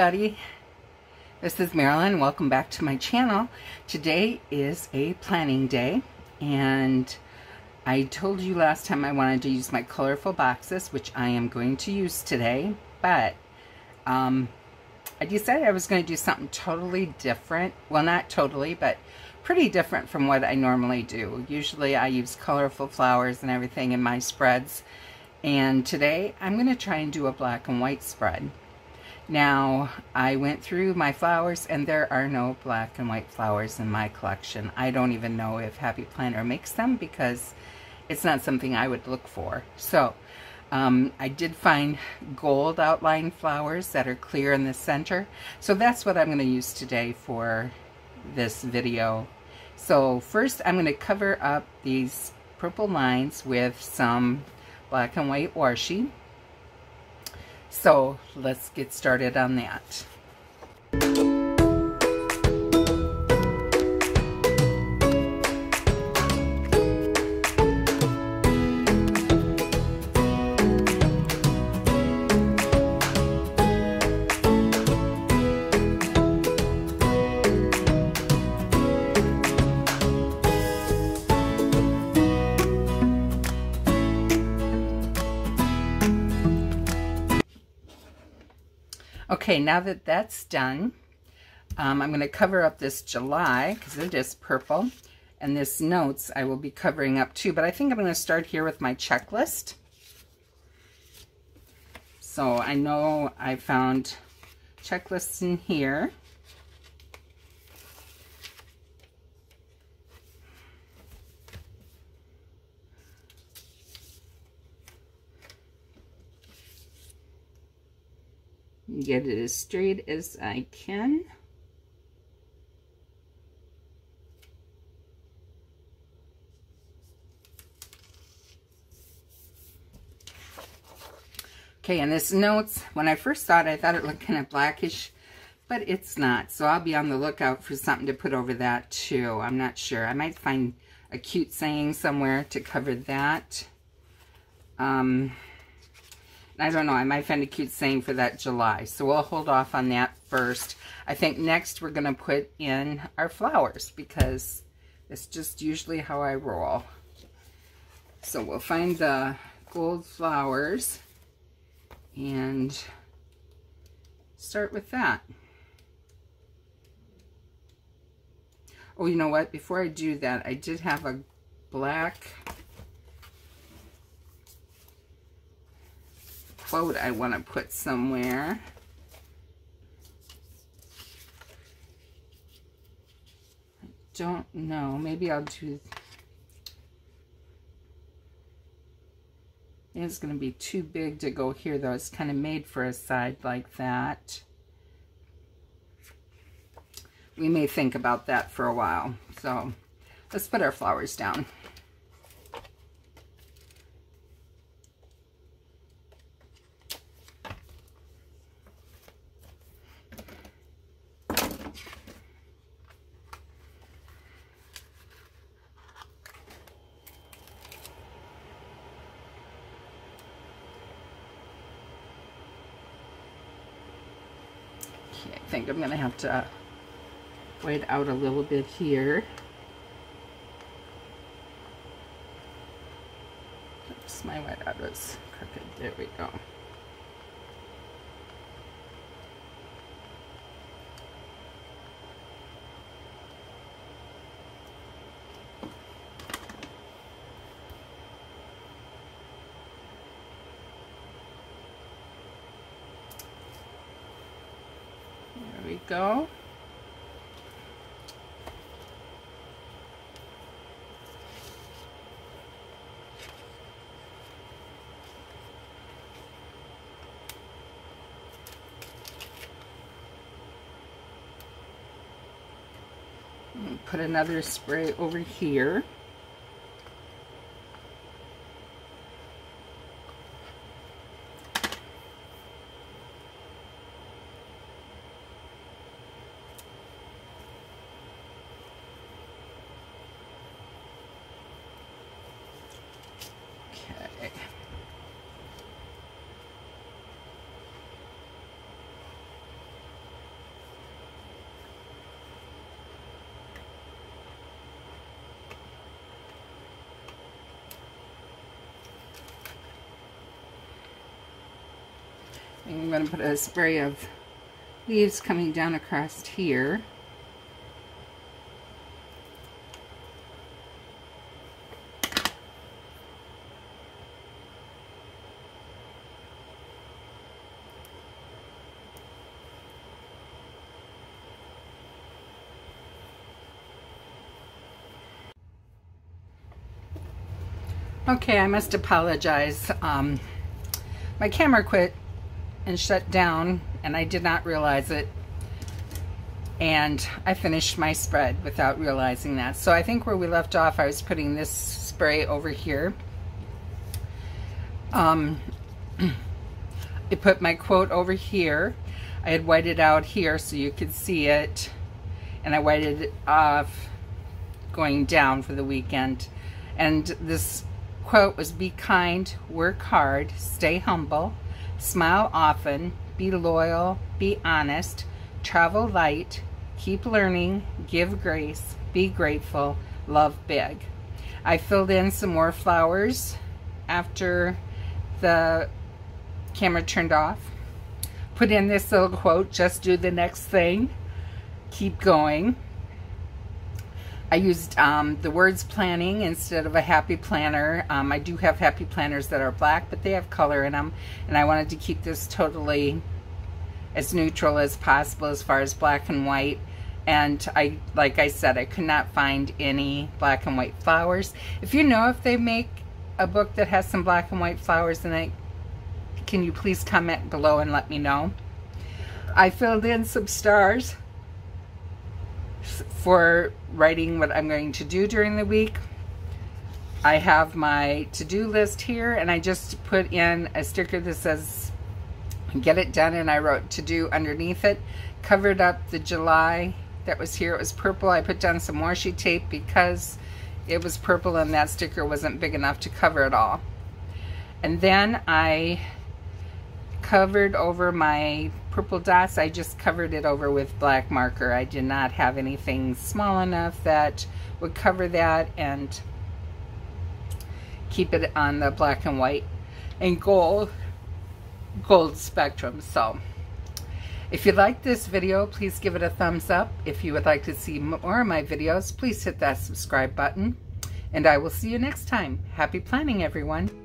everybody. This is Marilyn. Welcome back to my channel. Today is a planning day and I told you last time I wanted to use my colorful boxes, which I am going to use today, but um, I decided I was going to do something totally different. Well, not totally, but pretty different from what I normally do. Usually I use colorful flowers and everything in my spreads, and today I'm going to try and do a black and white spread. Now, I went through my flowers and there are no black and white flowers in my collection. I don't even know if Happy Planner makes them because it's not something I would look for. So, um, I did find gold outline flowers that are clear in the center. So that's what I'm going to use today for this video. So first I'm going to cover up these purple lines with some black and white washi. So let's get started on that. Okay, now that that's done, um, I'm going to cover up this July because it is purple. And this notes I will be covering up too. But I think I'm going to start here with my checklist. So I know I found checklists in here. Get it as straight as I can. Okay, and this notes, when I first saw it, I thought it looked kind of blackish, but it's not. So I'll be on the lookout for something to put over that too. I'm not sure. I might find a cute saying somewhere to cover that. Um, I don't know, I might find a cute saying for that July. So we'll hold off on that first. I think next we're going to put in our flowers because it's just usually how I roll. So we'll find the gold flowers and start with that. Oh, you know what? Before I do that, I did have a black quote I want to put somewhere. I don't know. Maybe I'll do... It's going to be too big to go here, though. It's kind of made for a side like that. We may think about that for a while. So let's put our flowers down. I think I'm going to have to uh, wait out a little bit here. Oops, my white out is crooked. There we go. Go. Put another spray over here. I'm going to put a spray of leaves coming down across here. Okay, I must apologize. Um, my camera quit and shut down and I did not realize it. And I finished my spread without realizing that. So I think where we left off, I was putting this spray over here. Um, I put my quote over here. I had whited out here so you could see it. And I whited it off going down for the weekend. And this quote was be kind, work hard, stay humble, smile often, be loyal, be honest, travel light, keep learning, give grace, be grateful, love big. I filled in some more flowers after the camera turned off. Put in this little quote, just do the next thing, keep going. I used um, the words planning instead of a happy planner. Um, I do have happy planners that are black, but they have color in them. And I wanted to keep this totally as neutral as possible as far as black and white. And I, like I said, I could not find any black and white flowers. If you know if they make a book that has some black and white flowers in it, can you please comment below and let me know? I filled in some stars for writing what I'm going to do during the week. I have my to-do list here and I just put in a sticker that says get it done and I wrote to do underneath it. Covered up the July that was here. It was purple. I put down some washi tape because it was purple and that sticker wasn't big enough to cover it all. And then I covered over my purple dots. I just covered it over with black marker. I did not have anything small enough that would cover that and keep it on the black and white and gold gold spectrum. So if you like this video, please give it a thumbs up. If you would like to see more of my videos, please hit that subscribe button. And I will see you next time. Happy planning, everyone.